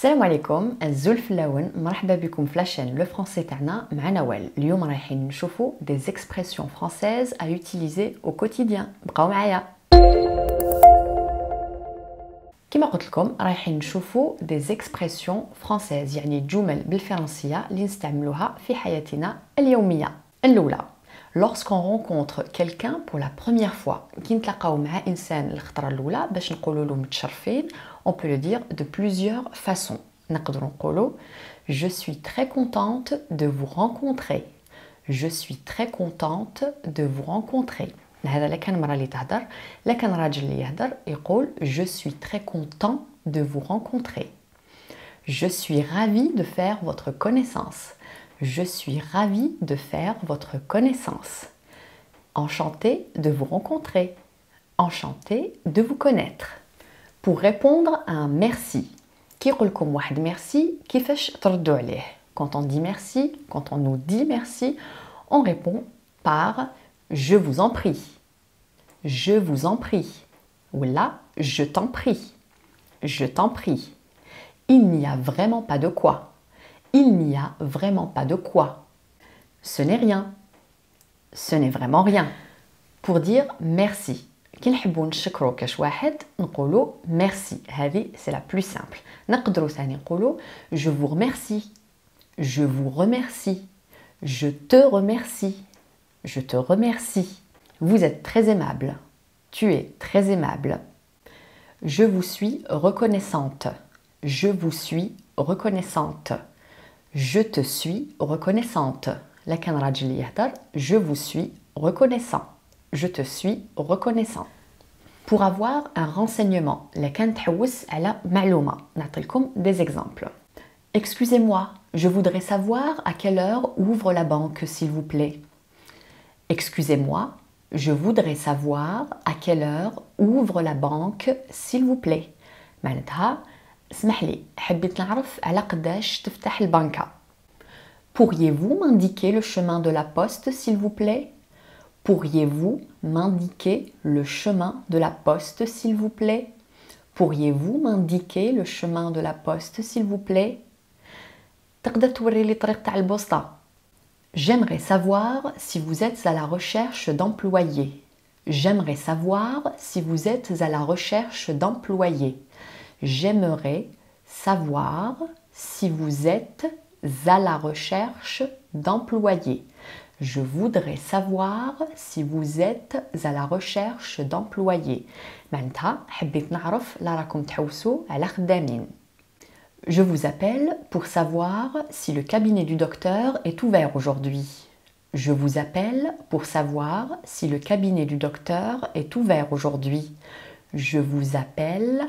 السلام عليكم الزول فلاون مرحبا بكم في لاشين لو فرونسي تاعنا مع نوال اليوم رايحين نشوفوا des expressions françaises à utiliser au quotidien بقاو معايا كما قلت لكم رايحين نشوفوا des expressions françaises يعني جمل بالفرنسيه اللي نستعملوها في حياتنا اليوميه الاولى lorsqu'on rencontre quelqu'un pour la première fois كي نتلاقاو مع انسان الخطره الاولى باش نقولوا له متشرفين on peut le dire de plusieurs façons نقدروا نقولوا je suis très contente de vous rencontrer je suis très contente de vous rencontrer هذا لا كان مرة اللي تهدر لا كان راجل اللي يهدر يقول je suis très content de vous rencontrer je suis ravie de faire votre connaissance je suis ravie de faire votre connaissance. Enchanté de vous rencontrer. Enchanté de vous connaître. Pour répondre à un merci, كيقولكم واحد merci كيفاش تردوا عليه Quand on dit merci, quand on nous dit merci, on répond par je vous en prie. Je vous en prie. Ou là, je t'en prie. Je t'en prie. Il n'y a vraiment pas de quoi. Il n'y a vraiment pas de quoi. Ce n'est rien. Ce n'est vraiment rien. Pour dire merci. كي نحبوا نشكروا كاش واحد نقولوا merci. هذه c'est la plus simple. نقدروا ثاني نقولوا je vous remercie. Je vous remercie. Je te remercie. Je te remercie. Vous êtes très aimable. Tu es très aimable. Je vous suis reconnaissante. Je vous suis reconnaissante. Je te suis reconnaissante. La راجل يهدر je vous suis reconnaissant. Je te suis reconnaissant. Pour avoir un renseignement, la كان تحوس على معلومة. نعطيكم des exemples. Excusez-moi, je voudrais savoir à quelle heure ouvre la banque s'il vous plaît. Excusez-moi, je voudrais savoir à quelle heure ouvre la banque s'il vous plaît. معناتها اسمح لي حبيت نعرف على قداش تفتح البنكة Pourriez-vous m'indiquer le chemin de la poste s'il vous plaît Pourriez-vous m'indiquer le chemin de la poste s'il vous plaît Pourriez-vous m'indiquer le chemin de la poste s'il vous plaît تقدر توري لي طريق تاع البوسطة J'aimerais savoir si vous êtes à la recherche d'employés. J'aimerais savoir si vous êtes à la recherche d'employés. J'aimerais savoir si vous êtes à la recherche d'employés. Je voudrais savoir si vous êtes à la recherche d'employés. معناتها حبيت نعرف لا راكم تحوسوا على خدامين. Je vous appelle pour savoir si le cabinet du docteur est ouvert aujourd'hui. Je vous appelle pour savoir si le cabinet du docteur est ouvert aujourd'hui. Je vous appelle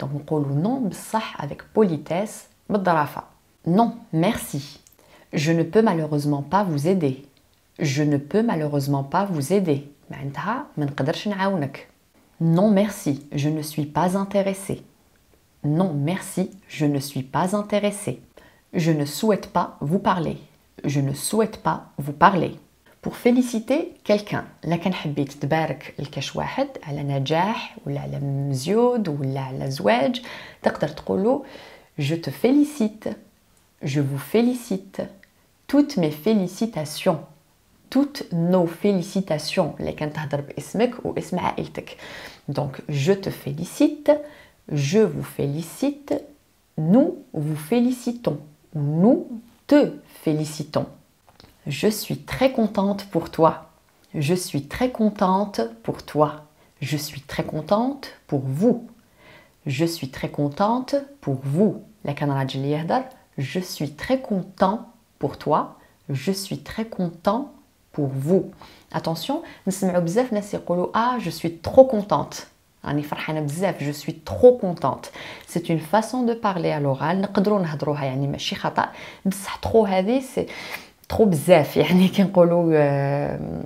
دونك نقولوا نو بصح avec politesse بالظرافه non merci je ne peux malheureusement pas vous aider je ne peux malheureusement pas vous aider معناتها ما نقدرش نعاونك non merci je ne suis pas intéressé non merci je ne suis pas intéressé je ne souhaite pas vous parler je ne souhaite pas vous parler pour féliciter quelqu'un لا كان حبيت تبارك لكاش واحد على نجاح ولا على مزيود ولا على زواج تقدر تقولوا je te félicite je vous félicite toutes mes félicitations toutes nos félicitations اللي كان تهضر باسمك واسم عائلتك donc je te félicite je vous félicite nous vous félicitons nous te félicitons Je suis très contente pour toi. Je suis très contente pour toi. Je suis très contente pour vous. Je suis très contente pour vous. Je suis très content pour toi. Je suis très content pour vous. Attention, ah, je suis trop contente. Je suis trop contente. C'est une façon de parler à l'oral. هذه c'est trop بزاف يعني كنقولوا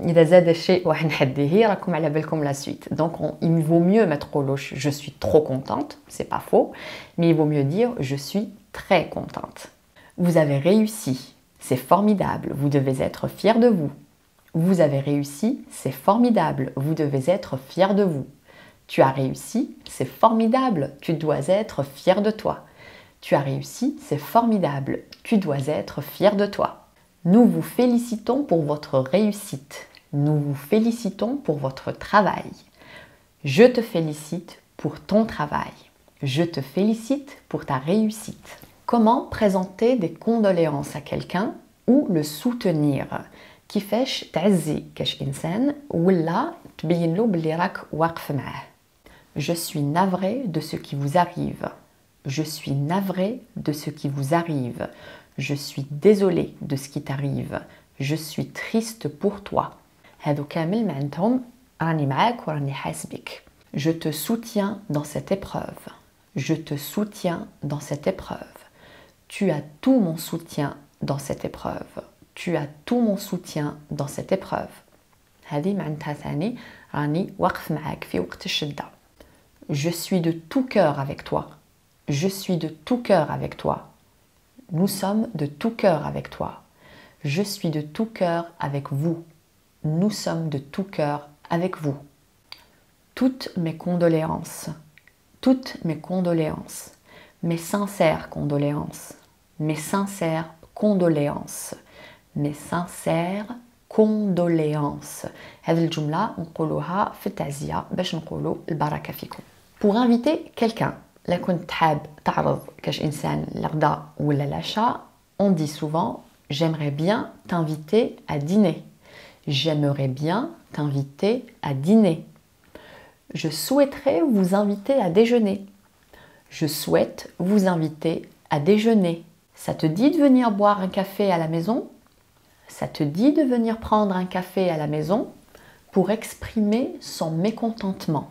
اذا زاد الشيء واحد نحديه راكم على بالكم la suite donc il vaut mieux ما تقولوش je suis trop contente c'est pas faux mais il vaut mieux dire je suis très contente vous avez réussi c'est formidable vous devez être fier de vous vous avez réussi, c'est formidable, vous devez être fier de vous. Tu as réussi, c'est formidable, tu dois être fier de toi. Tu as réussi, c'est formidable, tu dois être fier de toi. Nous vous félicitons pour votre réussite. Nous vous félicitons pour votre travail. Je te félicite pour ton travail. Je te félicite pour ta réussite. Comment présenter des condoléances à quelqu'un ou le soutenir كيفاش تعزي كاش انسان ولا تبين له بلي راك واقف معاه Je suis navré de ce qui vous arrive. Je suis navré de ce qui vous arrive. Je suis désolé de ce qui t'arrive. Je suis triste pour toi. Je te soutiens dans cette épreuve. Je te soutiens dans cette épreuve. Tu as tout mon soutien dans cette épreuve. Tu as tout mon soutien dans cette épreuve. Je suis de tout cœur avec toi. Je suis de tout cœur avec toi. nous sommes de tout cœur avec toi je suis de tout cœur avec vous nous sommes de tout cœur avec vous toutes mes condoléances toutes mes condoléances mes sincères condoléances mes sincères condoléances mes sincères condoléances هذه الجملة نقولوها في التعزية باش نقولوا البركة فيكم pour inviter quelqu'un لا كنت حاب تعرض كاش إنسان الغداء ولا العشاء on dit souvent j'aimerais bien t'inviter à dîner j'aimerais bien t'inviter à dîner je souhaiterais vous inviter à déjeuner je souhaite vous inviter à déjeuner ça te dit de venir boire un café à la maison ça te dit de venir prendre un café à la maison pour exprimer son mécontentement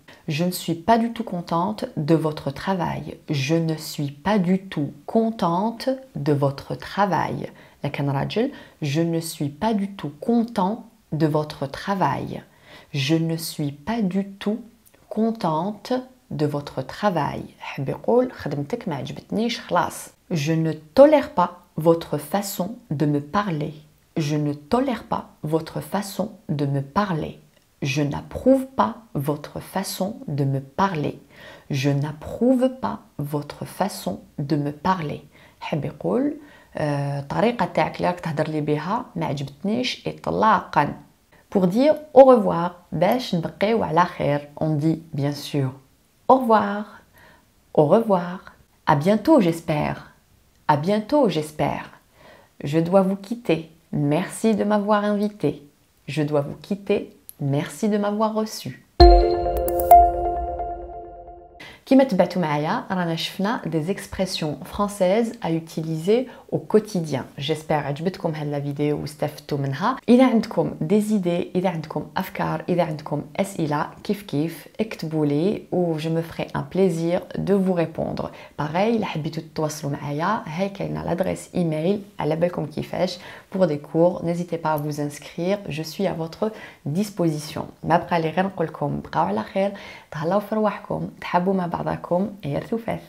je ne suis pas du tout contente de votre travail. Je ne suis pas du tout contente de votre travail. Je ne suis pas du tout content de votre travail. Je ne suis pas du tout contente de votre travail. Je ne tolère pas votre façon de me parler. Je ne tolère pas votre façon de me parler. Je n'approuve pas votre façon de me parler. Je n'approuve pas votre façon de me parler. حب يقول الطريقة تاعك اللي راك تهضر لي بها ما عجبتنيش إطلاقا. Pour dire au revoir باش نبقيو على خير on dit bien sûr au revoir au revoir à bientôt j'espère à bientôt, j'espère. Je dois vous quitter. Merci de m'avoir invité. Je dois vous quitter. Merci de m'avoir reçu. كما تبعتوا معايا رانا شفنا des expressions françaises à utiliser au quotidien j'espère عجبتكم هاد لا فيديو واستفدتوا منها اذا عندكم des idées اذا عندكم افكار اذا عندكم اسئله كيف كيف اكتبوا لي و je me ferai un plaisir de vous répondre pareil الا حبيتوا تتواصلوا معايا هاي كاينه لادريس ايميل على بالكم كيفاش pour des cours n'hésitez pas à vous inscrire je suis à votre disposition ما بقى لي غير نقول لكم بقاو على خير تهلاو في رواحكم تحبوا مع بعض بعضكم يرثوا فاث